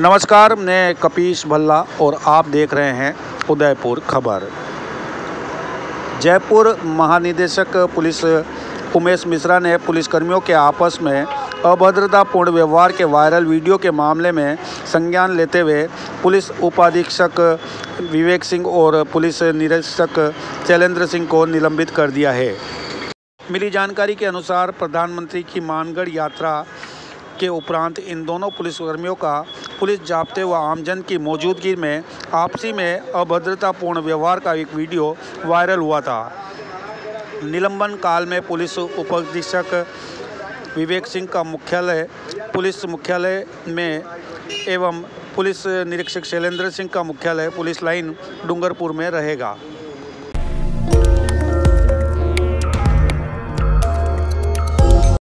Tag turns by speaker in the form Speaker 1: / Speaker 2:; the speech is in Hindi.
Speaker 1: नमस्कार, मैं कपीश भल्ला और आप देख रहे हैं उदयपुर खबर। जयपुर महानिदेशक पुलिस उमेश मिश्रा ने पुलिसकर्मियों के आपस में अभद्रतापूर्ण व्यवहार के वायरल वीडियो के मामले में संज्ञान लेते हुए पुलिस उपाधीक्षक विवेक सिंह और पुलिस निरीक्षक शैलेंद्र सिंह को निलंबित कर दिया है। मिली जानकारी के अनुसार प्रधानमंत्री की मानगढ़ यात्रा के उपरांत इन दोनों पुलिसकर्मियों का पुलिस जाब्ते व आमजन की मौजूदगी में आपसी में अभद्रतापूर्ण व्यवहार का एक वीडियो वायरल हुआ था। निलंबन काल में पुलिस उपाधीक्षक विवेक सिंह का मुख्यालय, पुलिस मुख्यालय में एवं पुलिस निरीक्षक शैलेंद्र सिंह का मुख्यालय पुलिस लाइन डूंगरपुर में रहेगा।